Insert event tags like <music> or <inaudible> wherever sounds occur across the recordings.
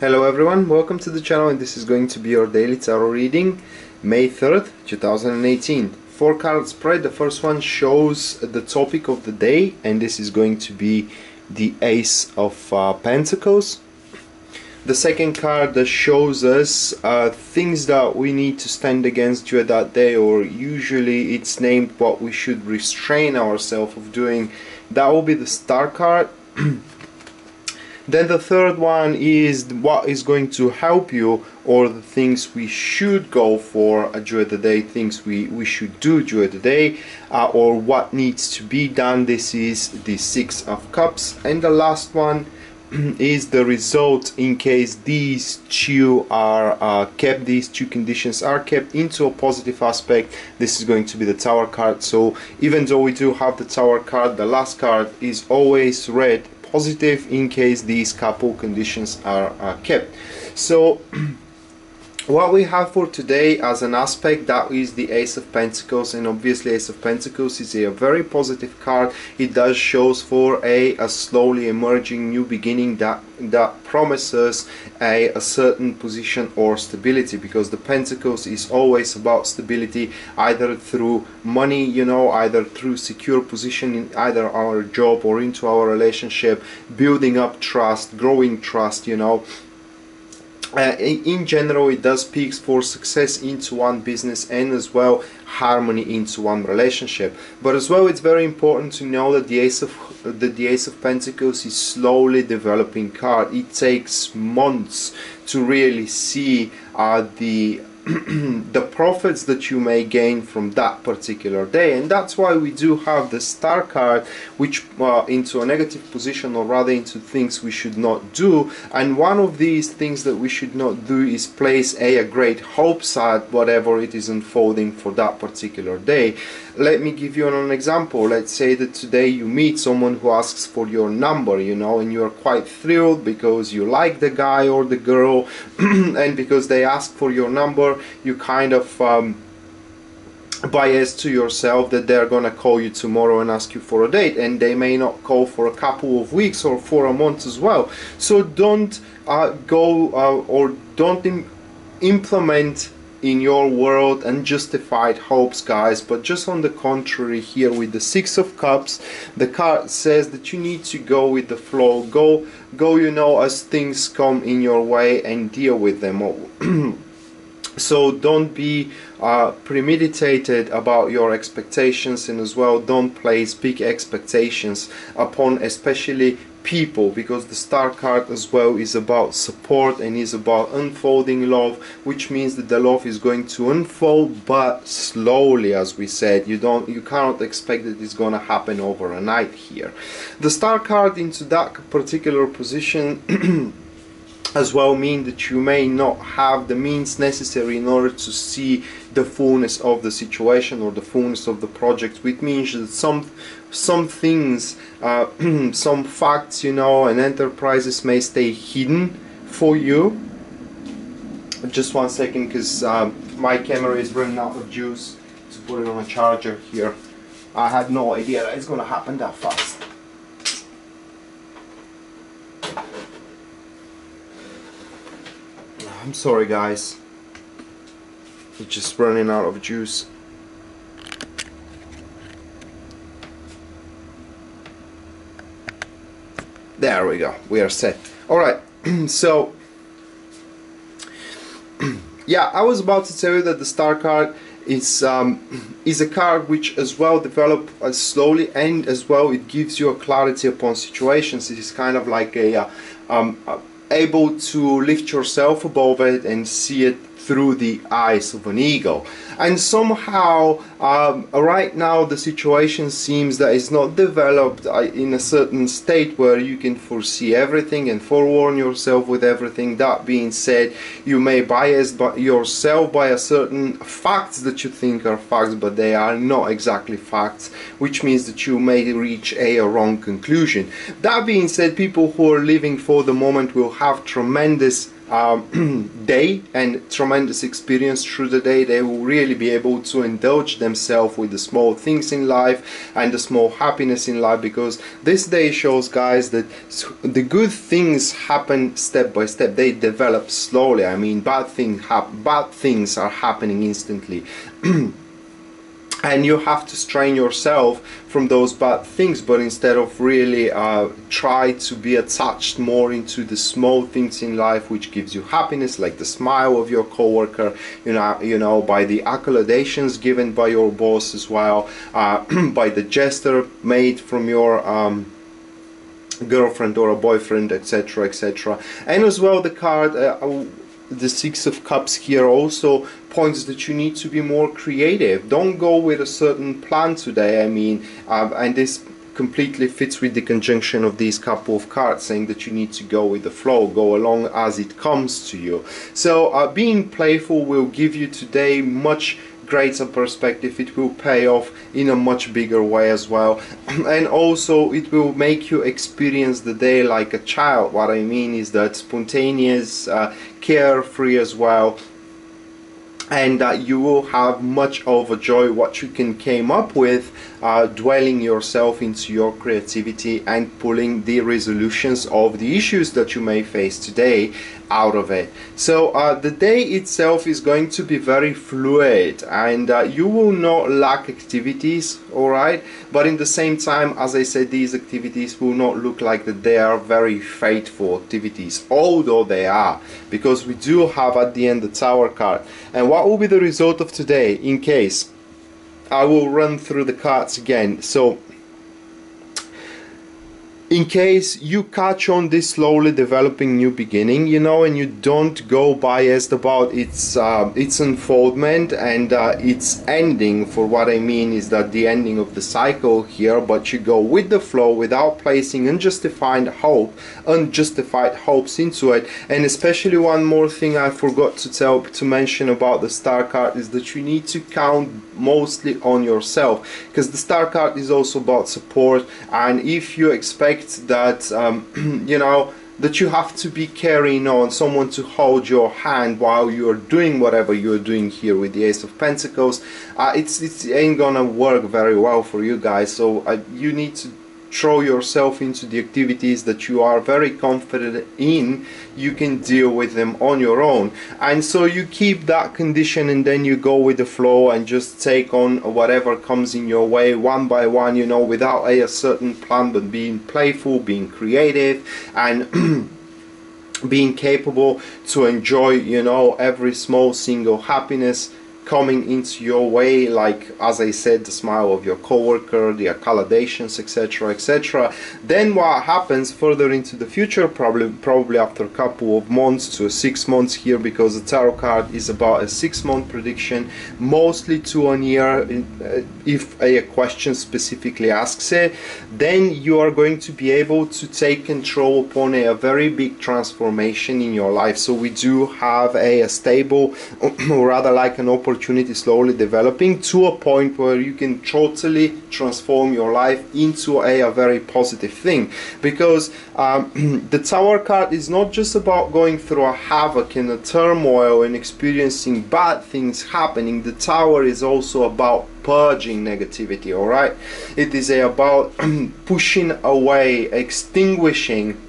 Hello everyone, welcome to the channel and this is going to be your daily tarot reading May 3rd, 2018. Four card spread, the first one shows the topic of the day and this is going to be the Ace of uh, Pentacles. The second card that shows us uh, things that we need to stand against during that day or usually it's named what we should restrain ourselves of doing. That will be the Star card. <clears throat> Then the third one is what is going to help you or the things we should go for during the day, things we, we should do during the day uh, or what needs to be done. This is the Six of Cups. And the last one <clears throat> is the result in case these two are uh, kept, these two conditions are kept into a positive aspect. This is going to be the Tower card. So even though we do have the Tower card, the last card is always read positive in case these couple conditions are, kept. So <clears throat> what we have for today as an aspect that is the ace of pentacles and obviously ace of pentacles is a very positive card. It does shows for a, a slowly emerging new beginning that that promises a, a certain position or stability because the pentacles is always about stability either through money you know either through secure position in either our job or into our relationship building up trust growing trust you know uh, in general it does speaks for success into one business and as well harmony into one relationship. But as well it's very important to know that the ace of that the ace of pentacles is slowly developing card. It takes months to really see uh, the <clears throat> the profits that you may gain from that particular day. And that's why we do have the star card which uh, into a negative position or rather into things we should not do. And one of these things that we should not do is place a, a great hopes at whatever it is unfolding for that particular day. Let me give you an example. Let's say that today you meet someone who asks for your number you know and you're quite thrilled because you like the guy or the girl <clears throat> and because they ask for your number you kind of um, bias to yourself that they're gonna call you tomorrow and ask you for a date and they may not call for a couple of weeks or for a month as well. So don't uh, go uh, or don't Im implement in your world unjustified hopes guys but just on the contrary here with the six of cups the card says that you need to go with the flow. Go go you know as things come in your way and deal with them <clears throat> so don't be uh, premeditated about your expectations and as well don't place big expectations upon especially people because the star card as well is about support and is about unfolding love which means that the love is going to unfold but slowly as we said. You don't you cannot expect that it's gonna happen overnight here. The star card into that particular position <clears throat> as well mean that you may not have the means necessary in order to see the fullness of the situation or the fullness of the project which means that some some things uh, <clears throat> some facts you know and enterprises may stay hidden for you. Just one second because um, my camera is running out of juice to put it on a charger here. I had no idea that it's gonna happen that fast I'm sorry guys. It's just running out of juice. There we go. We are set. Alright, <clears throat> so <clears throat> yeah, I was about to tell you that the star card is um, <clears throat> is a card which as well develop uh, slowly and as well it gives you a clarity upon situations. It is kind of like a, uh, um, a able to lift yourself above it and see it through the eyes of an eagle and somehow um, right now the situation seems that it's not developed uh, in a certain state where you can foresee everything and forewarn yourself with everything. That being said you may bias by yourself by a certain facts that you think are facts but they are not exactly facts which means that you may reach a, a wrong conclusion. That being said people who are living for the moment will have tremendous um, <clears throat> day and tremendous experience through the day they will really be able to indulge themselves with the small things in life and the small happiness in life because this day shows guys that the good things happen step by step. They develop slowly. I mean bad things bad things are happening instantly <clears throat> and you have to strain yourself from those bad things but instead of really uh, try to be attached more into the small things in life which gives you happiness like the smile of your coworker you know you know by the accolations given by your boss as well uh, <clears throat> by the gesture made from your um, girlfriend or a boyfriend etc etc and as well the card uh, the six of cups here also points that you need to be more creative. Don't go with a certain plan today i mean um, and this completely fits with the conjunction of these couple of cards saying that you need to go with the flow go along as it comes to you. So uh, being playful will give you today much greater perspective it will pay off in a much bigger way as well. <clears throat> And also it will make you experience the day like a child. What I mean is that spontaneous uh, carefree as well. And uh, you will have much of a joy. What you can came up with uh, dwelling yourself into your creativity and pulling the resolutions of the issues that you may face today out of it. So uh, the day itself is going to be very fluid and uh, you will not lack activities all right? But in the same time as I said these activities will not look like that they are very faithful activities although they are because we do have at the end the tower card. And what will be the result of today in case I will run through the cards again. So in case you catch on this slowly developing new beginning you know and you don't go biased about its uh, its unfoldment and uh, its ending for what I mean is that the ending of the cycle here but you go with the flow without placing unjustified hope unjustified hopes into it. And especially one more thing I forgot to tell to mention about the star card is that you need to count mostly on yourself because the star card is also about support. And if you expect that um, <clears throat> you know that you have to be carrying on someone to hold your hand while you're doing whatever you're doing here with the ace of pentacles. Uh, it's it ain't gonna work very well for you guys so uh, you need to throw yourself into the activities that you are very confident in you can deal with them on your own. And so you keep that condition and then you go with the flow and just take on whatever comes in your way one by one you know without a, a certain plan but being playful being creative and <clears throat> being capable to enjoy you know every small single happiness coming into your way like as I said the smile of your coworker the accommodations etc etc then what happens further into the future probably probably after a couple of months to six months here because the tarot card is about a six month prediction mostly to one year uh, if a question specifically asks it. Then you are going to be able to take control upon a, a very big transformation in your life. So we do have a, a stable <clears throat> or rather like an opportunity opportunity slowly developing to a point where you can totally transform your life into a, a very positive thing. Because um, <clears throat> the tower card is not just about going through a havoc and a turmoil and experiencing bad things happening. The tower is also about purging negativity all right? It is a, about <clears throat> pushing away extinguishing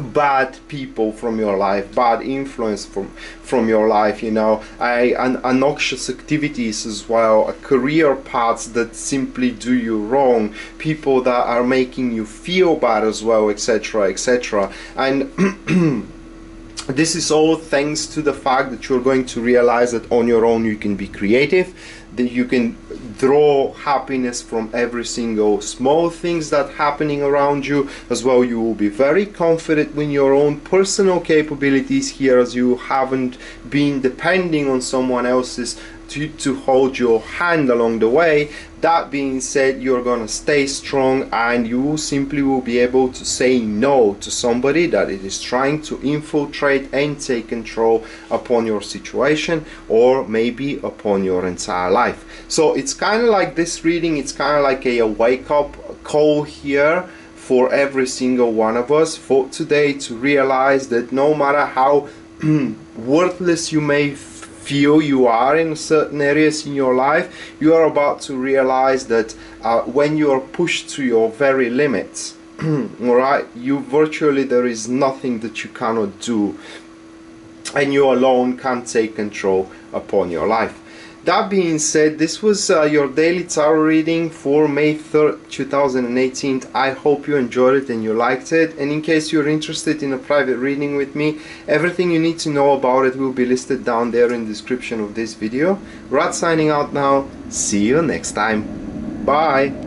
bad people from your life bad influence from from your life you know. I, and noxious activities as well career paths that simply do you wrong people that are making you feel bad as well etc etc and <clears throat> this is all thanks to the fact that you're going to realize that on your own you can be creative that you can draw happiness from every single small things that happening around you. As well you will be very confident in your own personal capabilities here as you haven't been depending on someone else's to, to hold your hand along the way. That being said you're gonna stay strong and you simply will be able to say no to somebody that it is trying to infiltrate and take control upon your situation or maybe upon your entire life. So it's kind of like this reading it's kind of like a, a wake up call here for every single one of us for today to realize that no matter how <clears throat> worthless you may feel you are in certain areas in your life, you are about to realize that uh, when you are pushed to your very limits, <clears throat> all right, you virtually there is nothing that you cannot do, and you alone can take control upon your life. That being said, this was uh, your daily tarot reading for May 3rd, 2018. I hope you enjoyed it and you liked it. And in case you're interested in a private reading with me, everything you need to know about it will be listed down there in the description of this video. Rad signing out now. See you next time. Bye.